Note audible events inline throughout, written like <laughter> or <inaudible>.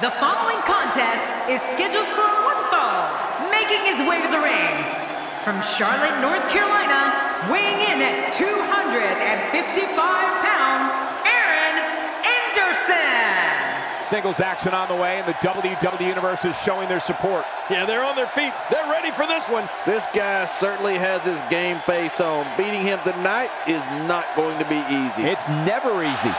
The following contest is scheduled for one fall, making his way to the ring. From Charlotte, North Carolina, weighing in at 255 pounds, Aaron Andersen. Singles action on the way, and the WWE Universe is showing their support. Yeah, they're on their feet. They're ready for this one. This guy certainly has his game face on. Beating him tonight is not going to be easy. It's never easy.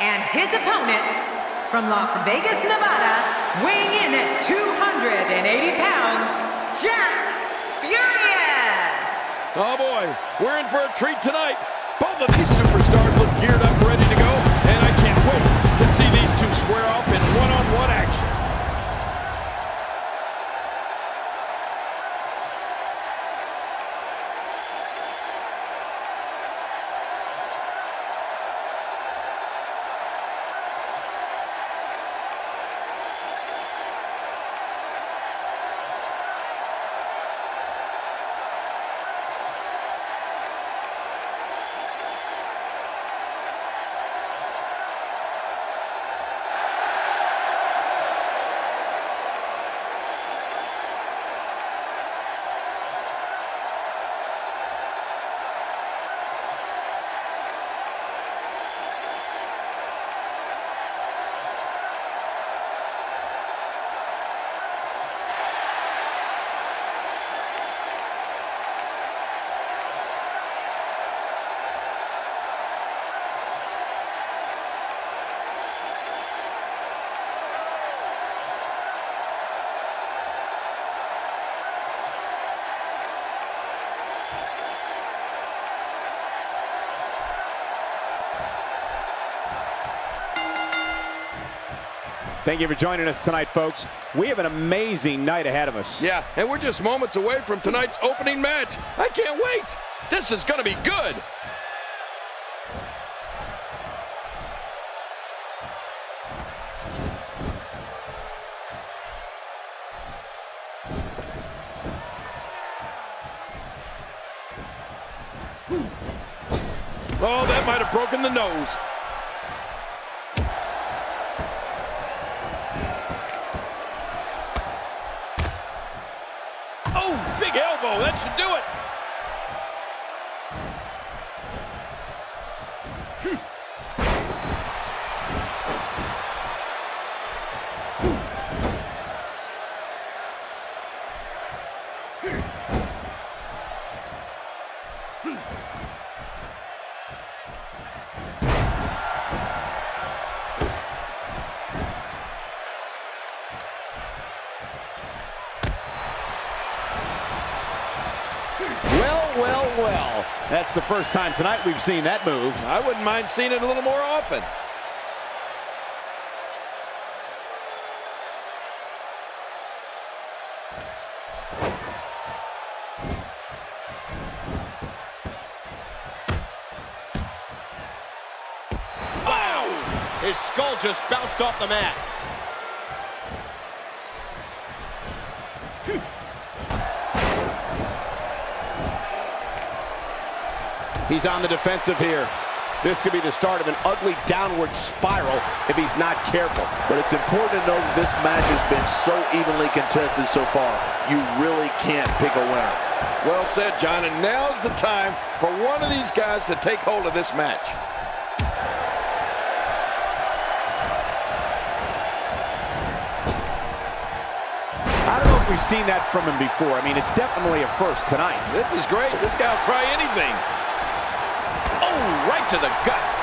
And his opponent, from Las Vegas, Nevada, weighing in at 280 pounds, Jack Furious. Oh boy, we're in for a treat tonight. Both of these superstars look geared up, ready to go, and I can't wait to see these two square off in one-on-one action. Thank you for joining us tonight, folks. We have an amazing night ahead of us. Yeah, and we're just moments away from tonight's opening match. I can't wait. This is going to be good. Oh, that might have broken the nose. Elbow. That should do it. Well, That's the first time tonight we've seen that move. I wouldn't mind seeing it a little more often. Wow! His skull just bounced off the mat. He's on the defensive here. This could be the start of an ugly downward spiral if he's not careful. But it's important to know that this match has been so evenly contested so far. You really can't pick a winner. Well said, John, and now's the time for one of these guys to take hold of this match. I don't know if we've seen that from him before. I mean, it's definitely a first tonight. This is great. This guy will try anything. To the gut.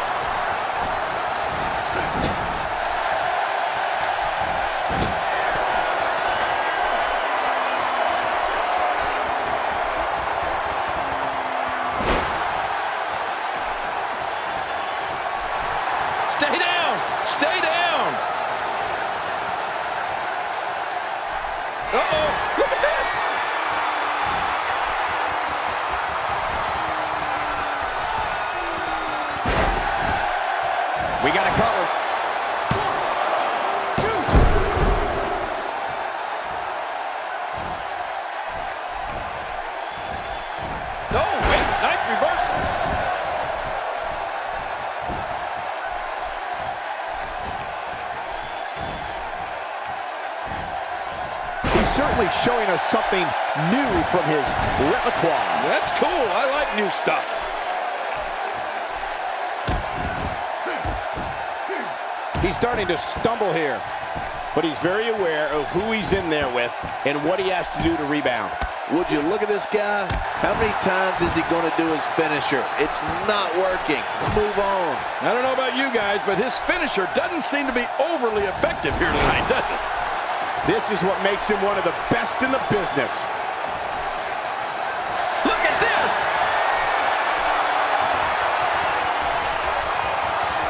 Oh, wait, nice reversal. He's certainly showing us something new from his repertoire. That's cool. I like new stuff. He's starting to stumble here, but he's very aware of who he's in there with and what he has to do to rebound. Would you look at this guy? How many times is he going to do his finisher? It's not working. Move on. I don't know about you guys, but his finisher doesn't seem to be overly effective here tonight, does it? This is what makes him one of the best in the business. Look at this!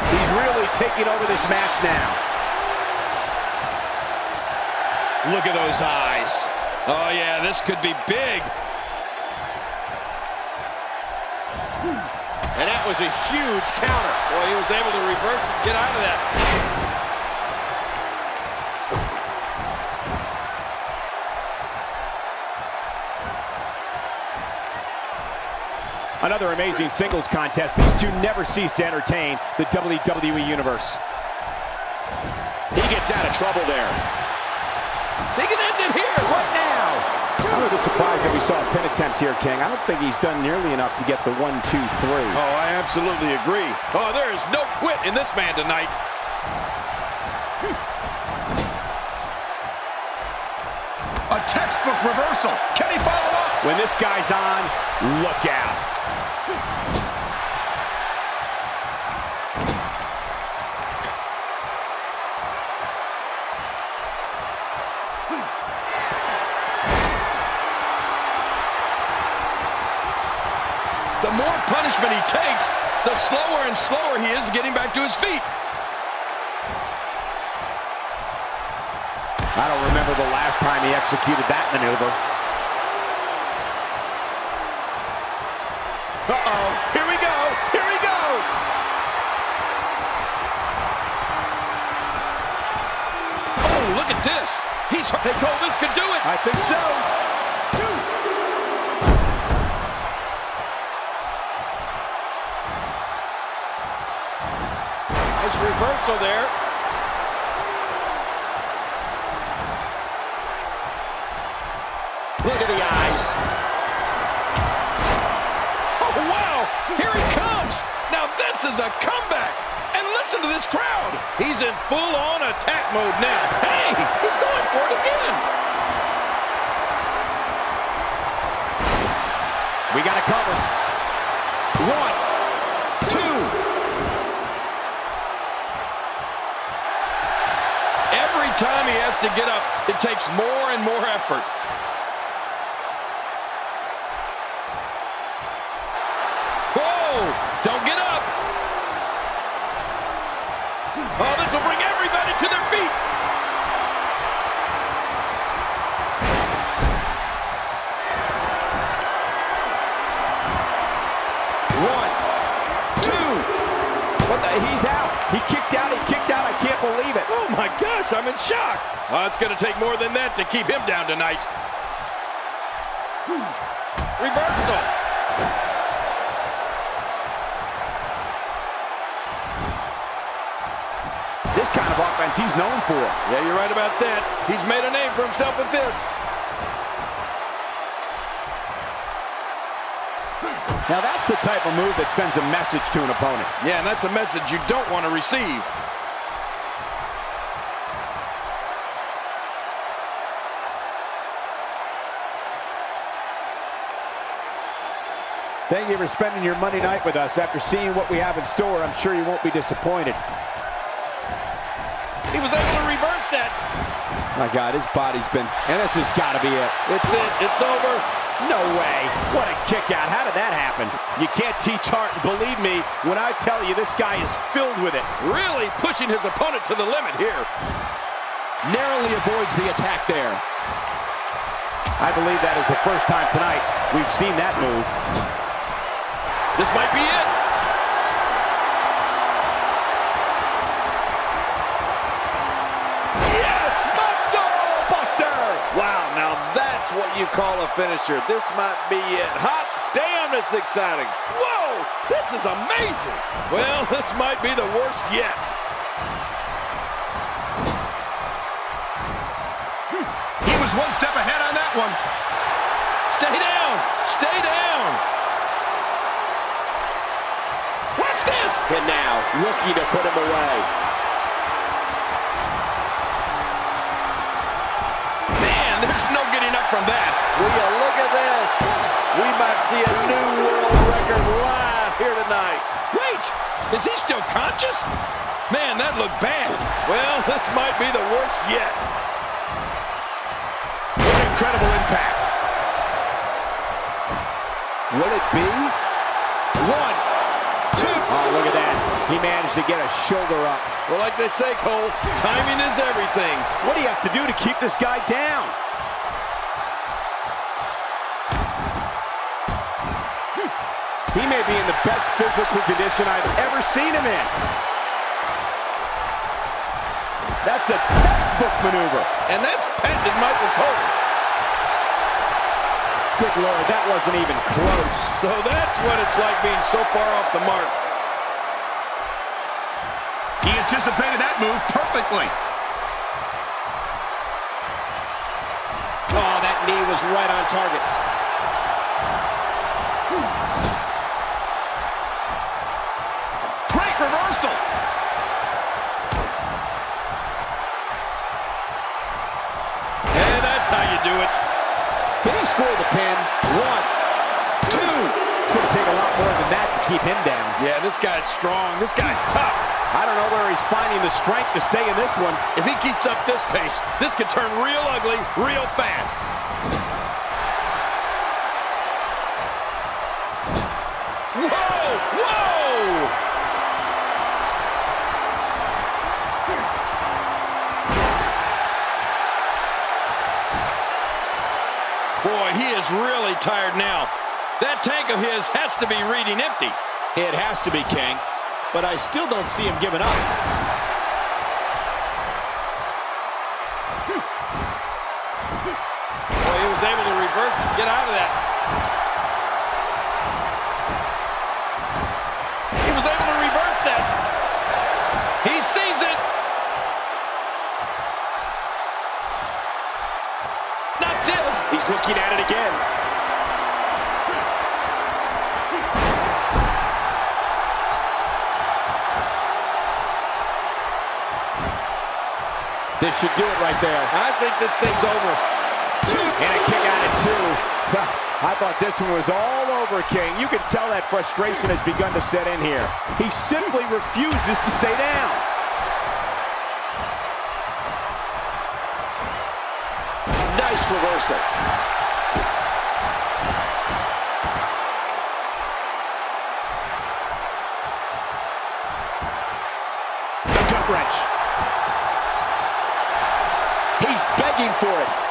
He's really taking over this match now. Look at those eyes. Oh, yeah, this could be big. And that was a huge counter. Boy, he was able to reverse and get out of that. Another amazing singles contest. These two never cease to entertain the WWE Universe. He gets out of trouble there. They can end it here. What now? I'm a bit surprised that we saw a pin attempt here, King. I don't think he's done nearly enough to get the one, two, three. Oh, I absolutely agree. Oh, there is no quit in this man tonight. A textbook reversal. Can he follow up? When this guy's on, look out. Punishment he takes, the slower and slower he is getting back to his feet. I don't remember the last time he executed that maneuver. Uh-oh. Here we go. Here we go. Oh, look at this. He's they go, this could do it. I think so. Reversal there. Look at the eyes. Oh, wow. Here he comes. Now this is a comeback. And listen to this crowd. He's in full-on attack mode now. Hey, he's going for it again. We got to cover. One, to get up, it takes more and more effort. Whoa! Don't get up! Oh, this will bring everybody to their feet! One, two. What the? He's out. He kicked out. He kicked I'm in shock. Oh, it's going to take more than that to keep him down tonight. Reversal. This kind of offense he's known for. Yeah, you're right about that. He's made a name for himself with this. Now that's the type of move that sends a message to an opponent. Yeah, and that's a message you don't want to receive. You for spending your Monday night with us. After seeing what we have in store, I'm sure you won't be disappointed. He was able to reverse that. My God, his body's been, and this has got to be it. It's it. It's over. No way. What a kick out. How did that happen? You can't teach art. Believe me when I tell you this guy is filled with it. Really pushing his opponent to the limit here. Narrowly avoids the attack there. I believe that is the first time tonight we've seen that move. This might be it. Yes! Muscle Buster! Wow, now that's what you call a finisher. This might be it. Hot damn, it's exciting. Whoa! This is amazing. Well, <laughs> this might be the worst yet. Hmm, he was one step ahead on that one. Stay down! Stay down! Watch this. And now, looking to put him away. Man, there's no getting up from that. Will you look at this? We might see a new world record live here tonight. Wait, is he still conscious? Man, that looked bad. Well, this might be the worst yet. What incredible impact. Will it be? One. Oh, look at that. He managed to get a shoulder up. Well, like they say, Cole, timing is everything. What do you have to do to keep this guy down? Hmm. He may be in the best physical condition I've ever seen him in. That's a textbook maneuver. And that's patented Michael Cole. Good Lord, that wasn't even close. So that's what it's like being so far off the mark. He anticipated that move perfectly. Oh, that knee was right on target. Great reversal. And that's how you do it. Can he score the pin? One, two. It's going to take a lot more than that to keep him down. Yeah, this guy's strong. This guy's tough. I don't know where he's finding the strength to stay in this one. If he keeps up this pace, this could turn real ugly real fast. Whoa! Whoa! Boy, he is really tired now. That tank of his has to be reading empty. It has to be, King. But I still don't see him giving up. Boy, he was able to reverse and get out of that. He was able to reverse that. He sees it. Not this. He's looking at it again. This should do it right there. I think this thing's over. Two. And a kick out at two. I thought this one was all over, King. You can tell that frustration has begun to set in here. He simply refuses to stay down. Nice reversal. The gut wrench. Begging for it.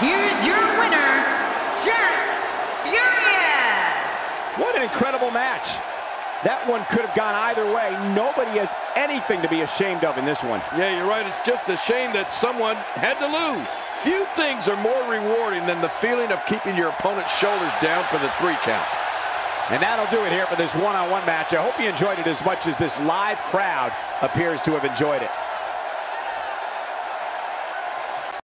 Here's your winner, Jack Furious. What an incredible match. That one could have gone either way. Nobody has anything to be ashamed of in this one. Yeah, you're right. It's just a shame that someone had to lose. Few things are more rewarding than the feeling of keeping your opponent's shoulders down for the three count. And that'll do it here for this one-on-one match. I hope you enjoyed it as much as this live crowd appears to have enjoyed it.